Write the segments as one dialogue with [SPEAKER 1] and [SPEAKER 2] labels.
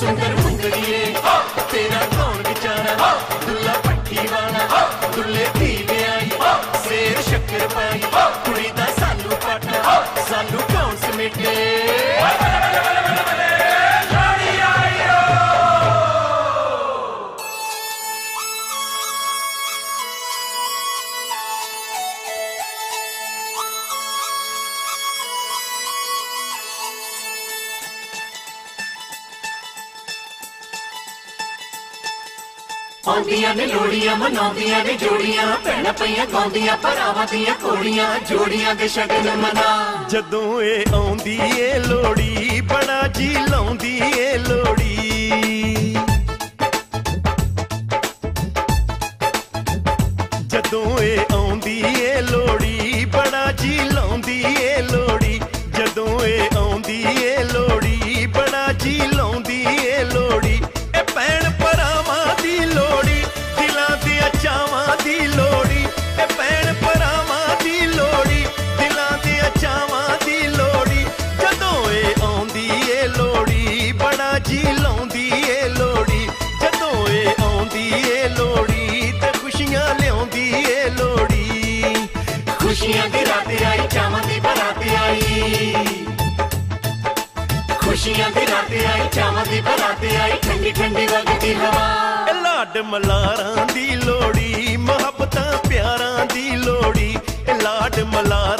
[SPEAKER 1] सुंदर मुंदड़िए तेरा कौन बेचारा? दुल्ला पट्टी वाला। दुले धी ब्याई शेर शक्कर पाई। कुड़ी का सालू पट। सालू कौन समेटे? ਆਉਂਦੀਆਂ ਨੇ ਲੋੜੀਆਂ, ਮਨਾਉਂਦੀਆਂ ਨੇ ਜੋੜੀਆਂ, ਭੈਣਾਂ ਪਈਆਂ ਗਾਉਂਦੀਆਂ, ਭਰਾਵਾਂ ਦੀਆਂ ਕੋੜੀਆਂ ਜੋੜੀਆਂ ਦੇ ਸ਼ਗਨ ਮਨਾ।
[SPEAKER 2] ਜਦੋਂ ਇਹ ਆਉਂਦੀ ਏ ਲੋੜੀ, ਬੜਾ ਜੀ ਲਾਉਂਦੀ ਏ ਲੋੜੀ। ਜਦੋਂ ਇਹ ਏ ਖੁਸ਼ੀਆਂ
[SPEAKER 1] ਆਈ ਚਾਵਾਂ ਦੀ ਬਰਾਤ ਆਈ ਖੁਸ਼ੀਆਂ ਦੀ ਰਾਤ ਆਈ ਚਾਵਾਂ ਦੀ ਬਰਾਤ ਆਈ ਠੰਡੀ ਠੰਡੀ ਵਗਦੀ ਹਵਾ।
[SPEAKER 2] ਲਾਡ ਮਲਾਰਾਂ ਦੀ ਲੋੜੀ ਮੁਹੱਬਤਾਂ ਪਿਆਰਾਂ ਦੀ ਲੋੜੀ ਲਾਡ ਮਲਾਰਾਂ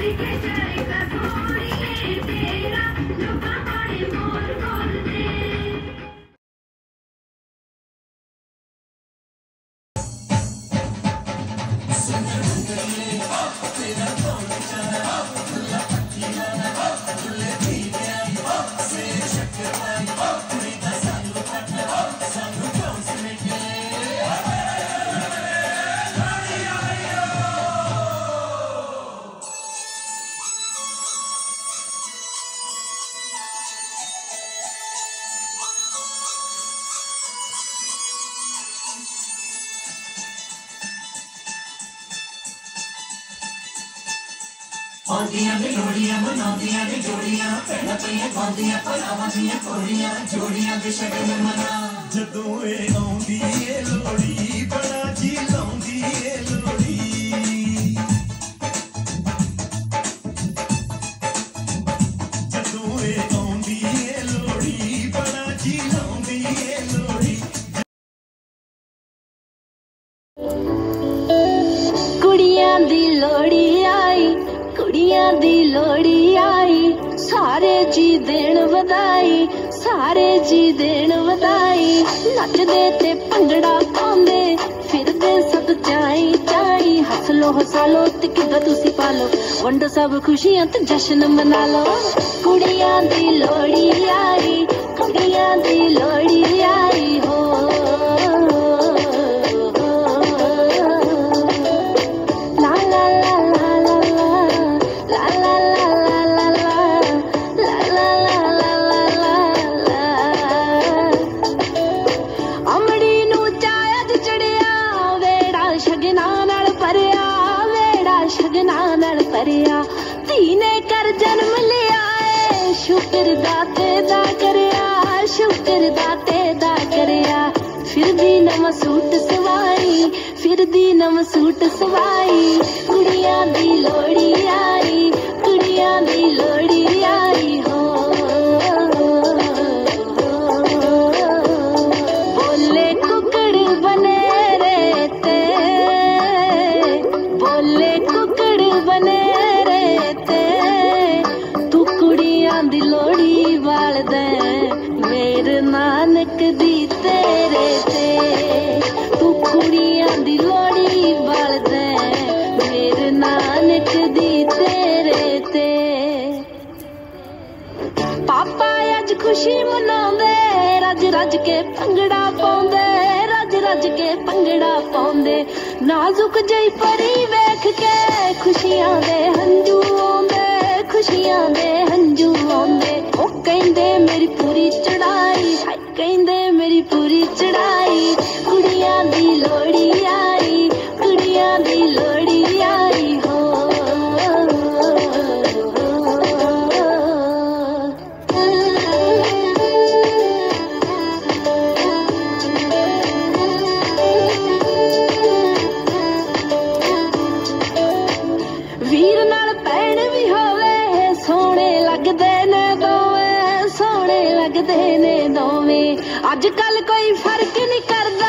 [SPEAKER 3] Because I was born in
[SPEAKER 1] ਆਉਂਦੀਆਂ ਨੇ ਲੋੜੀਆਂ ਮਨਾਉਂਦੀਆਂ ਨੇ ਜੋੜੀਆਂ ਭੈਣਾਂ ਪਈਆਂ ਪਾਉਂਦੀਆਂ ਭਰਾਵਾਂ ਦੀਆਂ ਕੋੜੀਆਂ ਜੋੜੀਆਂ ਦੇ ਸ਼ਗਨ ਮਨਾ।
[SPEAKER 2] ਜਦੋਂ ਇਹ ਆਉਂਦੀ ਏ ਲੋੜੀ ਬੜਾ ਜੀ ਲਾਉਂਦੀ ਏ ਲੋੜੀ ਜਦੋਂ ਇਹ ਆਉਂਦੀ ਏ ਲੋੜੀ ਬੜਾ ਜੀ ਲਾਉਂਦੀ ਏ ਲੋੜੀ
[SPEAKER 4] ਕੁੜੀਆਂ ਦੀ ਲੋੜੀ ਕੁੜੀਆਂ ਦੀ ਲੋੜੀ ਆਈ, ਸਾਰੇ ਜੀ ਦੇਣ ਵਧਾਈ, ਸਾਰੇ ਜੀ ਦੇਣ ਵਧਾਈ। ਨੱਚਦੇ ਤੇ ਭੰਗੜਾ ਪਾਉਂਦੇ, ਫਿਰਦੇ ਸਭ ਚਾਈ ਚਾਈ। ਹੱਸ ਲੋ ਹਸਾ ਲੋ ਤੇ ਕਿੱਦਾਂ ਤੁਸੀਂ ਪਾਲੋ ਵੰਡੋ ਸਭ ਖੁਸ਼ੀਆਂ ਤੇ ਜਸ਼ਨ ਮਨਾ ਲੋ ਕੁੜੀਆਂ ਦੀ ਲੋੜੀ ਆਈ, ਕੁੜੀਆਂ ਦੀ ਲੋੜੀ ਆਈ, ਹੋ ਏ ਦਾਤੇ ਦਾ ਕਰਿਆ, ਸ਼ੁਕਰ ਦਾਤੇ ਦਾ ਕਰਿਆ। ਫਿਰਦੀ ਨਵਾਂ ਸੂਟ ਸਵਾਈ, ਫਿਰਦੀ ਨਵਾਂ ਸੂਟ ਸਵਾਈ। ਕੁੜੀਆਂ ਦੀ ਲੋੜੀ ਆਈ ਰੱਜ ਕੇ ਭੰਗੜਾ ਪਾਉਂਦੇ, ਰੱਜ ਰੱਜ ਕੇ ਭੰਗੜਾ ਪਾਉਂਦੇ। ਨਾਜ਼ੁਕ ਜਿਹੀ ਪਰੀ ਵੇਖ ਕੇ ਖੁਸ਼ੀਆਂ ਦੇ ਹੰਝੂ ਆਉਂਦੇ, ਖੁਸ਼ੀਆਂ ਦੇ ਹੰਝੂ ਆਉਂਦੇ। ਉਹ ਕਹਿੰਦੇ, ਮੇਰੀ ਲੱਗਦੇ ਨੇ ਦੋਵੇਂ ਸੋਹਣੇ ਲੱਗਦੇ ਨੇ ਦੋਵੇਂ। ਅੱਜ ਕੱਲ ਕੋਈ ਫ਼ਰਕ ਨਹੀਂ ਕਰਦਾ।